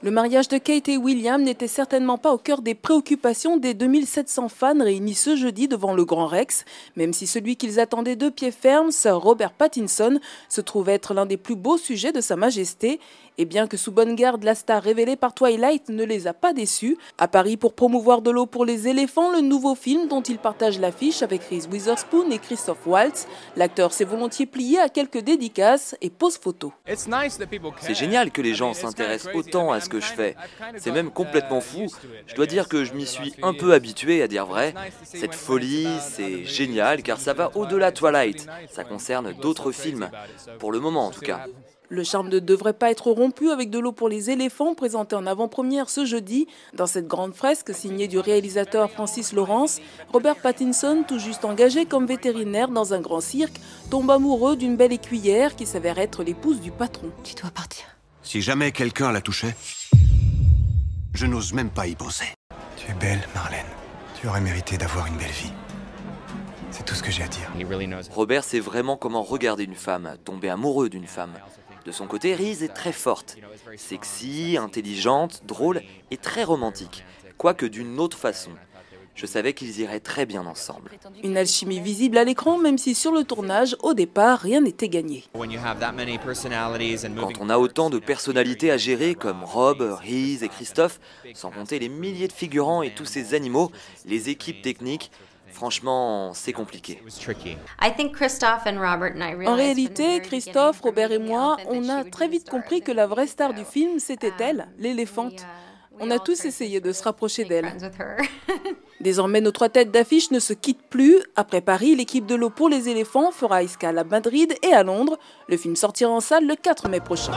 Le mariage de Kate et William n'était certainement pas au cœur des préoccupations des 2700 fans réunis ce jeudi devant le Grand Rex, même si celui qu'ils attendaient de pied ferme, Sir Robert Pattinson, se trouve être l'un des plus beaux sujets de Sa Majesté. Et bien que sous bonne garde, la star révélée par Twilight ne les a pas déçus, à Paris pour promouvoir de l'eau pour les éléphants, le nouveau film dont il partage l'affiche avec Reese Witherspoon et Christophe Waltz, l'acteur s'est volontiers plié à quelques dédicaces et pose photos. C'est génial que les gens s'intéressent autant à ce que je fais. C'est même complètement fou. Je dois dire que je m'y suis un peu habitué, à dire vrai. Cette folie, c'est génial car ça va au-delà de Twilight. Ça concerne d'autres films, pour le moment en tout cas. Le charme ne devrait pas être rompu avec de l'eau pour les éléphants présenté en avant-première ce jeudi. Dans cette grande fresque signée du réalisateur Francis Lawrence, Robert Pattinson, tout juste engagé comme vétérinaire dans un grand cirque, tombe amoureux d'une belle écuyère qui s'avère être l'épouse du patron. Tu dois partir. Si jamais quelqu'un la touchait, je n'ose même pas y penser. Tu es belle, Marlène. Tu aurais mérité d'avoir une belle vie. C'est tout ce que j'ai à dire. Robert sait vraiment comment regarder une femme, tomber amoureux d'une femme. De son côté, Reese est très forte, sexy, intelligente, drôle et très romantique, quoique d'une autre façon. Je savais qu'ils iraient très bien ensemble. Une alchimie visible à l'écran, même si sur le tournage, au départ, rien n'était gagné. Quand on a autant de personnalités à gérer comme Rob, Reese et Christophe, sans compter les milliers de figurants et tous ces animaux, les équipes techniques, Franchement, c'est compliqué. En réalité, Christophe, Robert et moi, on a très vite compris que la vraie star du film, c'était elle, l'éléphante. On a tous essayé de se rapprocher d'elle. Désormais, nos trois têtes d'affiche ne se quittent plus. Après Paris, l'équipe de l'eau pour les éléphants fera escale à Madrid et à Londres. Le film sortira en salle le 4 mai prochain.